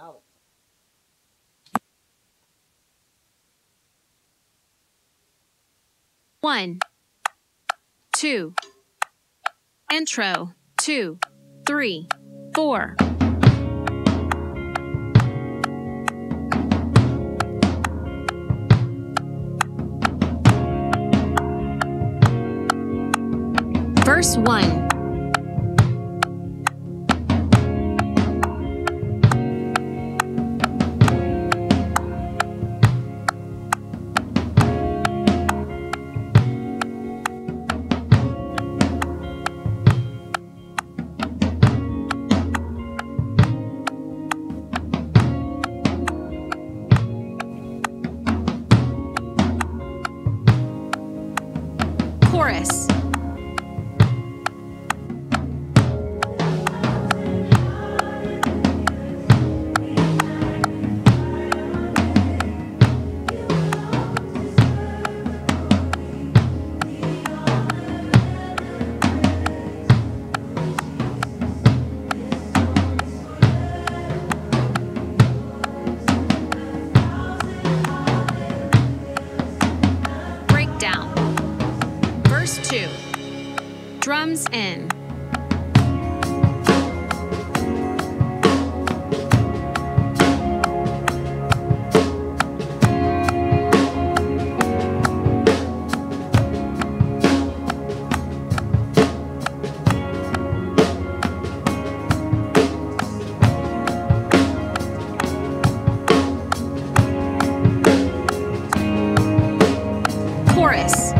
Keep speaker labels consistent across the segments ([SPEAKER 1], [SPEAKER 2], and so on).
[SPEAKER 1] Alex.
[SPEAKER 2] One, two, intro, two, three, four. Verse 1 Chorus 2 Drums in. Chorus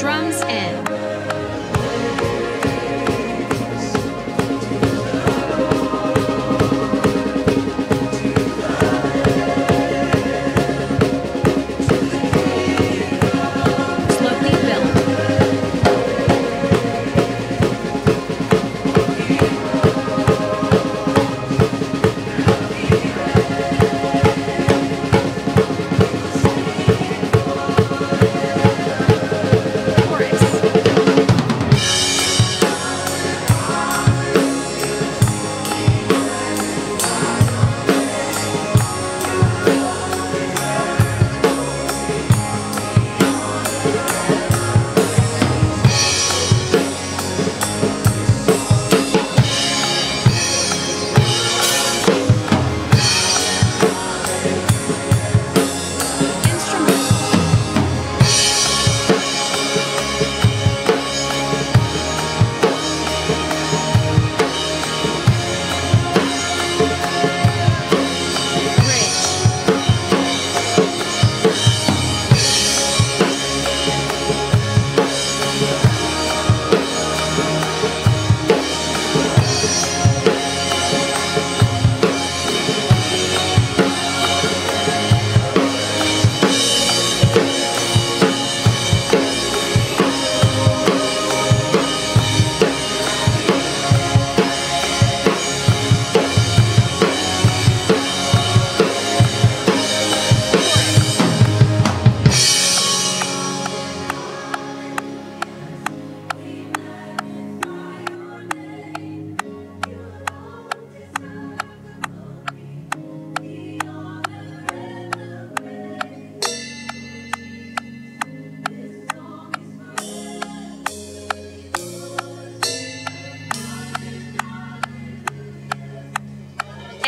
[SPEAKER 2] Drums in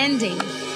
[SPEAKER 2] ending.